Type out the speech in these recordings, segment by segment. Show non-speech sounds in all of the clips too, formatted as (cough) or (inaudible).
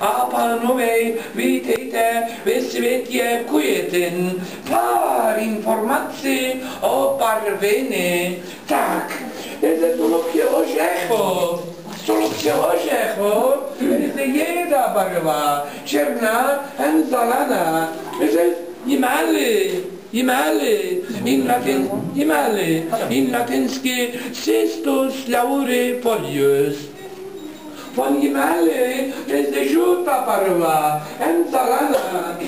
A pánové, vítejte ve světě kujetin. Pár informací o barviny. Tak, je to solupky ořechů. Solupky ořechů, je jedna barva, černá a zelená. Jimali, jimali, in latin, jimali, in latinsky cystus laure folius. L'animale è dejuta parva, entalana,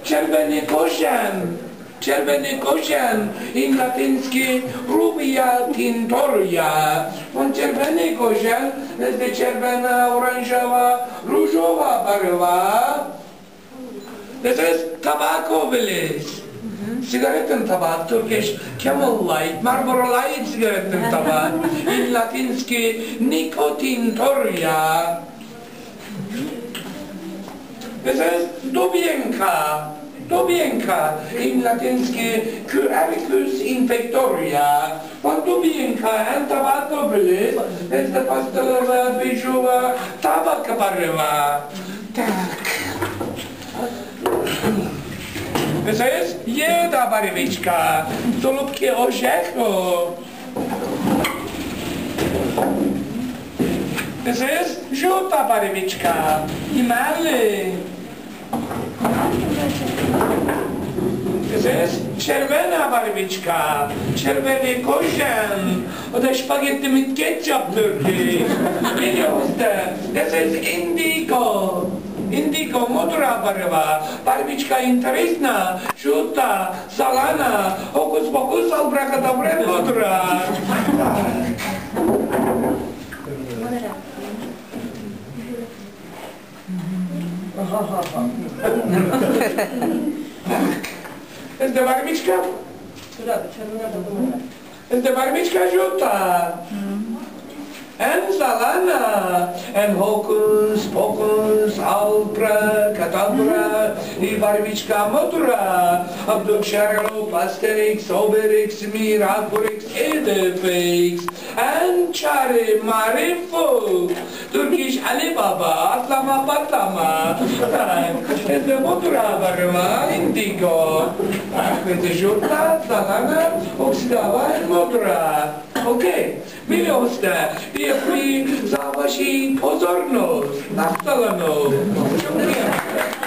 červený košen, červený košen, in latinsky rubia tintoria. On červený košen, nezde červená, oranžová, růžová barva. This is tobacco. Mm-hmm. Cigaretten tabağı, Turkish Camel Light, Marlboro Light cigaretten tabağı, (laughs) in latinski nikotin toria. Esa es dubienka, dubienka, in latinski curaricus infectoria. Pan dubienka, el tabaco byle, esta pastelowa, biżuwa, tabaka parywa. Tak. Esa es jest jedna barwiczka, to lubkie orzechu. To jest żółta barwiczka i. To jest czerwona barwiczka, czerwony kozian, oder spaghetti mit ketchup Turkey. Widzieliście? To jest indigo. Indigo, modra barwa, barwiczka interesna, żółta, salana, hokus pokus, abracadabra, modra. Jest to barwiczka? Jest to barwiczka żółta. and Salana, and Hocus Pocus, Alpra, Katabra, Ivarovichka Motura, Abduksharo, Pasterix, Oberix, Mirapurix, Edefix, and Chari Marifo. Atlama Patlama, en modra barva, indigo, Akvete žuta, salana, oxidava, en modra. OK, milí hosté, děkuji za vaši pozornost. Nastalenou. Děkujeme.